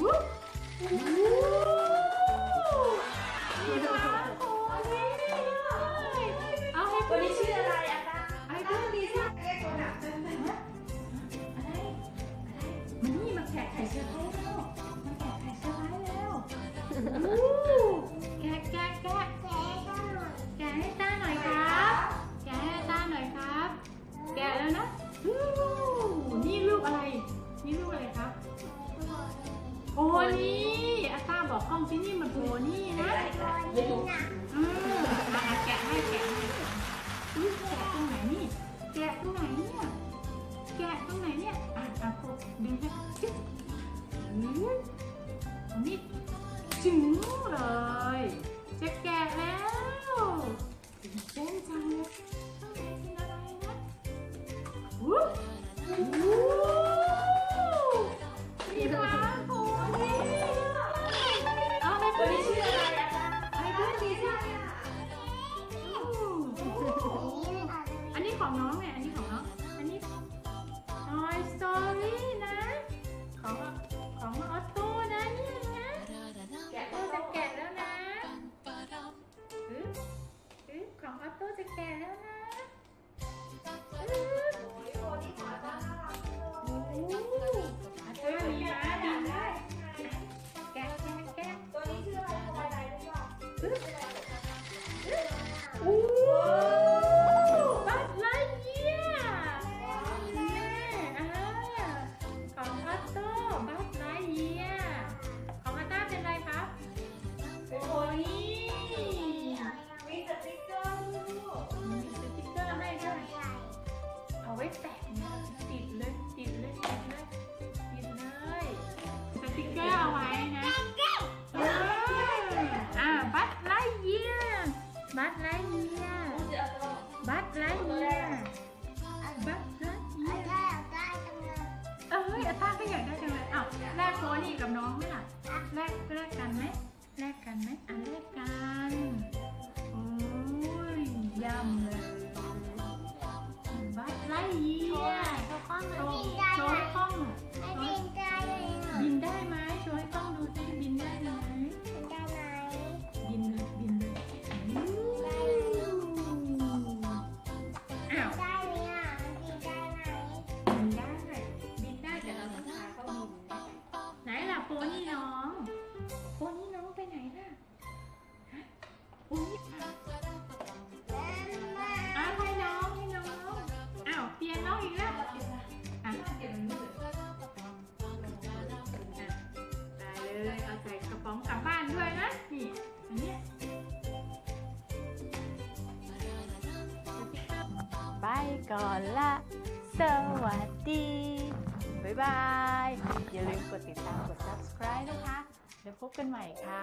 เอาให้วันนี้ชื่ออะไรอาตาไอ้เพื่อนดีสิเรียกตัวหนักจังเลยอะไรอะไรมันนี่มาแกะไข่เซอร์ไพรส์แล้วมาแกะไข่เซอร์ไพรส์แล้ววู้แกะแกะแกะแกะให้ตาหน่อยครับ แกะให้ตาหน่อยครับ แกะแล้วนะนี่รูปอะไร นี่รูปอะไรครับ นี่อาต้าบอกกล้องที่นี่มันโพนี่นะไม่รู้อืมมาแกะให้แกะให้อุ๊ยแกะตรงไหนนี่ แกะตรงไหนเนี่ย แกะตรงไหนเนี่ย อะอะโพดึงให้จึ๊บอืมเอานี่จึ๋งเลย จะแกะแล้วตื่นเต้นจังเลยข้างในเป็นอะไรนะวู้ ของน้องเนี่ย อันนี้ของน้อง อันนี้ Toy Story นะ ของของออโต้นะนี่นะแกะโต้จะแกะแล้วนะอึ๊บอึ๊บของออโต้จะแกะแล้วนะอึ๊บโอ้ยตัวนี้ของอาตาน่ารักจังเลยโอ้อาเธอมีม้าด้วยแกะแกะแกะตัวนี้ชื่ออะไรสบายใจหรือเปล่าอึ๊ กับน้องไหมล่ะแลกแลกกันไหมแลกกันไหมอะแลกกัน ก่อนละ สวัสดี บ๊ายบาย อย่าลืมกดติดตามกด subscribe นะคะ แล้วพบกันใหม่ค่ะ